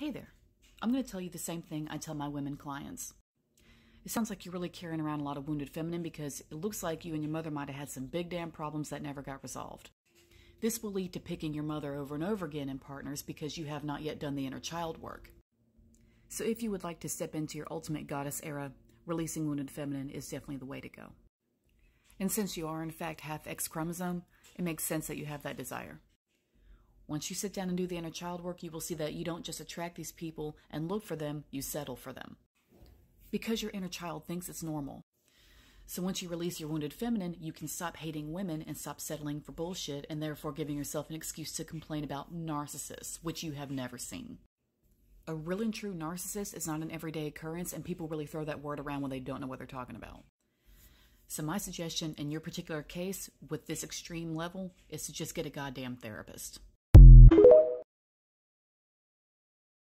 Hey there. I'm going to tell you the same thing I tell my women clients. It sounds like you're really carrying around a lot of wounded feminine because it looks like you and your mother might have had some big damn problems that never got resolved. This will lead to picking your mother over and over again in partners because you have not yet done the inner child work. So if you would like to step into your ultimate goddess era, releasing wounded feminine is definitely the way to go. And since you are in fact half X chromosome, it makes sense that you have that desire. Once you sit down and do the inner child work, you will see that you don't just attract these people and look for them, you settle for them. Because your inner child thinks it's normal. So once you release your wounded feminine, you can stop hating women and stop settling for bullshit and therefore giving yourself an excuse to complain about narcissists, which you have never seen. A real and true narcissist is not an everyday occurrence, and people really throw that word around when they don't know what they're talking about. So, my suggestion in your particular case with this extreme level is to just get a goddamn therapist.